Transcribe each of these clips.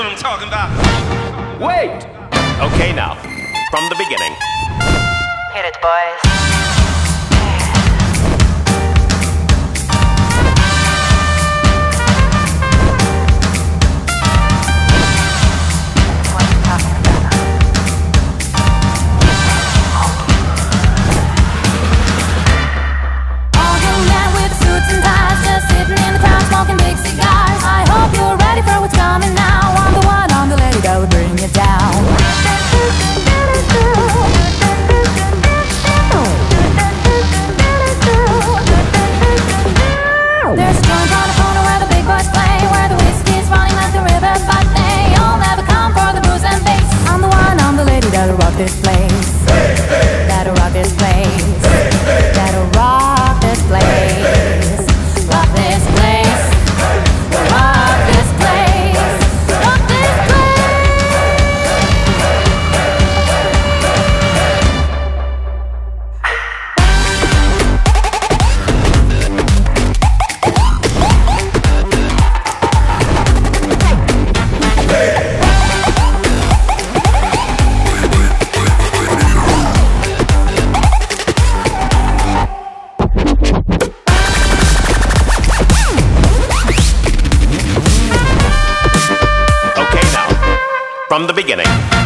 what I'm talking about. Wait! Okay, now, from the beginning. Hit it, boys. This place. That'll rock this place. That'll rock from the beginning.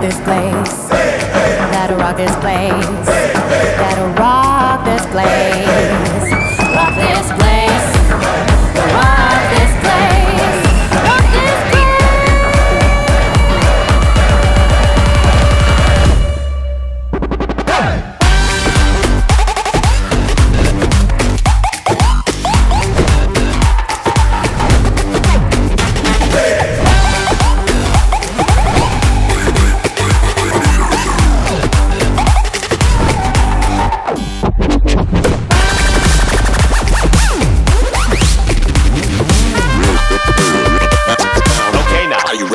Rock this place. That'll rock this place. That'll rock this place. Rock this place.